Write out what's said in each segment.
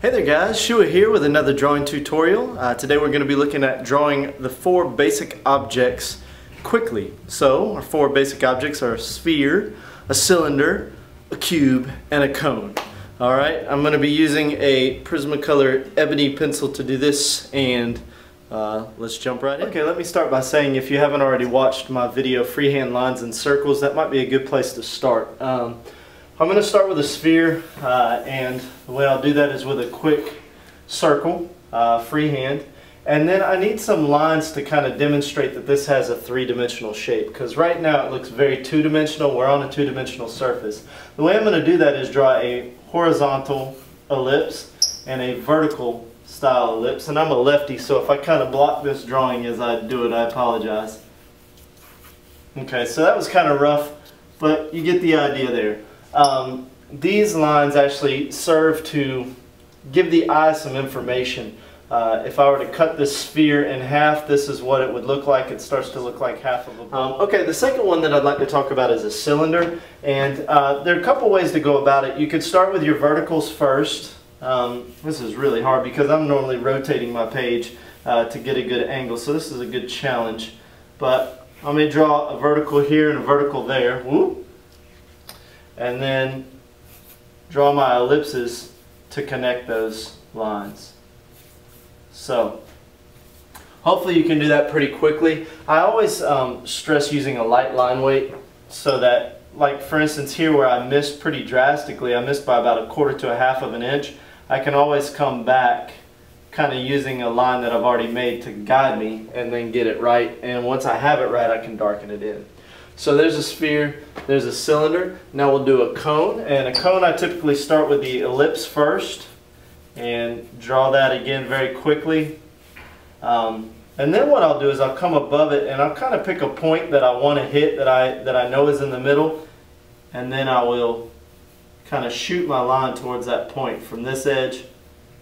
Hey there guys, Shua here with another drawing tutorial. Uh, today we're going to be looking at drawing the four basic objects quickly. So our four basic objects are a sphere, a cylinder, a cube, and a cone. Alright, I'm going to be using a Prismacolor ebony pencil to do this and uh, let's jump right in. Okay, let me start by saying if you haven't already watched my video Freehand Lines and Circles, that might be a good place to start. Um, I'm going to start with a sphere uh, and the way I'll do that is with a quick circle, uh, freehand. And then I need some lines to kind of demonstrate that this has a three-dimensional shape because right now it looks very two-dimensional. We're on a two-dimensional surface. The way I'm going to do that is draw a horizontal ellipse and a vertical style ellipse. And I'm a lefty, so if I kind of block this drawing as I do it, I apologize. Okay, so that was kind of rough, but you get the idea there. Um, these lines actually serve to give the eye some information. Uh, if I were to cut this sphere in half, this is what it would look like. It starts to look like half of a ball. Um, okay, the second one that I'd like to talk about is a cylinder. And uh, there are a couple ways to go about it. You could start with your verticals first. Um, this is really hard because I'm normally rotating my page uh, to get a good angle. So this is a good challenge. But going to draw a vertical here and a vertical there. Whoop and then draw my ellipses to connect those lines. So, hopefully you can do that pretty quickly. I always um, stress using a light line weight so that, like for instance here where I missed pretty drastically, I missed by about a quarter to a half of an inch, I can always come back kind of using a line that I've already made to guide me and then get it right. And once I have it right, I can darken it in. So there's a sphere, there's a cylinder. Now we'll do a cone. And a cone I typically start with the ellipse first and draw that again very quickly. Um, and then what I'll do is I'll come above it and I'll kind of pick a point that I want to hit that I, that I know is in the middle. And then I will kind of shoot my line towards that point from this edge.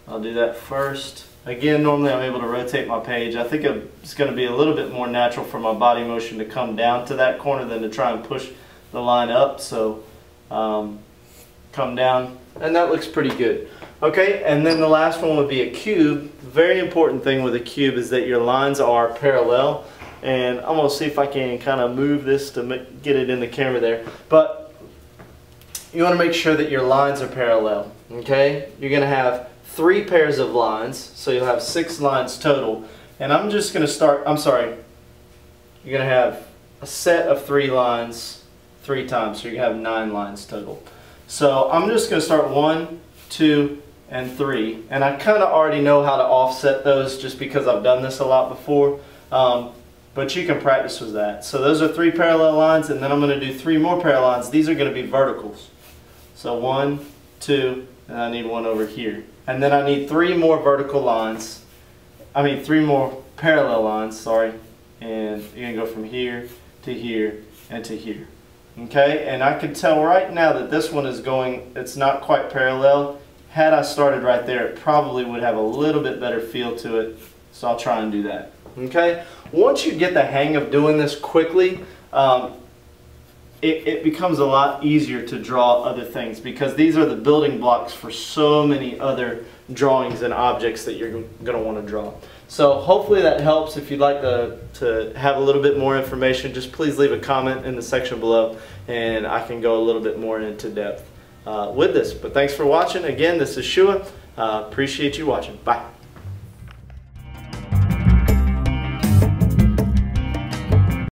I'll do that first. Again, normally I'm able to rotate my page. I think it's going to be a little bit more natural for my body motion to come down to that corner than to try and push the line up. So um, come down, and that looks pretty good. Okay, and then the last one would be a cube. Very important thing with a cube is that your lines are parallel. And I'm going to see if I can kind of move this to get it in the camera there. But you want to make sure that your lines are parallel. Okay, you're going to have three pairs of lines, so you'll have six lines total. And I'm just going to start, I'm sorry, you're going to have a set of three lines three times, so you're going to have nine lines total. So I'm just going to start one, two, and three. And I kind of already know how to offset those just because I've done this a lot before. Um, but you can practice with that. So those are three parallel lines, and then I'm going to do three more parallel lines. These are going to be verticals. So one, two, and I need one over here. And then I need three more vertical lines. I mean three more parallel lines, sorry. And you're going to go from here to here and to here. Okay, and I can tell right now that this one is going, it's not quite parallel. Had I started right there, it probably would have a little bit better feel to it. So I'll try and do that. Okay, once you get the hang of doing this quickly, um, it, it becomes a lot easier to draw other things because these are the building blocks for so many other drawings and objects that you're going to want to draw. So hopefully that helps. If you'd like to, to have a little bit more information, just please leave a comment in the section below and I can go a little bit more into depth uh, with this. But thanks for watching. Again, this is Shua. Uh, appreciate you watching. Bye.